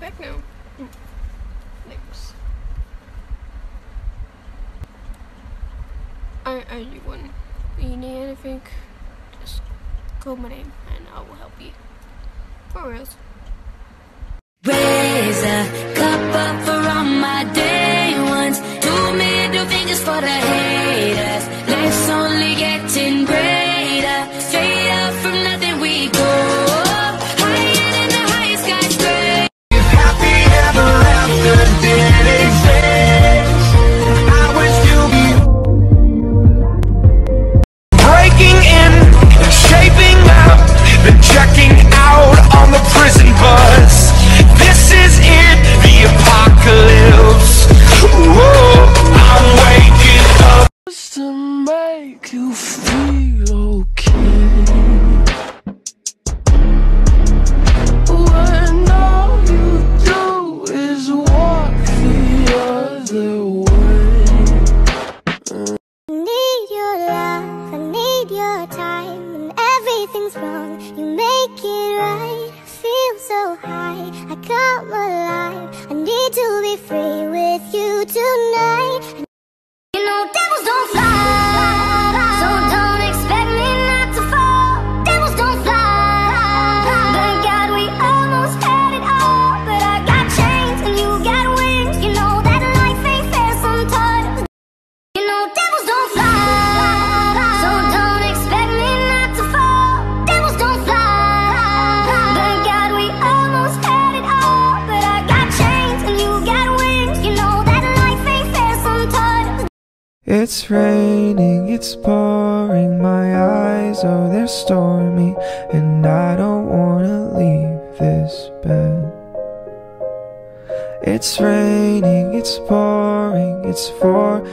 Back now. Thanks. I owe you one. You need anything? Just call my name and I will help you. For reals. You feel okay. When all you do is walk the other way. need your love, I need your time. When everything's wrong, you make it right. I feel so high, I come alive. I need to be free with you tonight. It's raining, it's pouring, my eyes, oh, they're stormy, and I don't wanna leave this bed. It's raining, it's pouring, it's four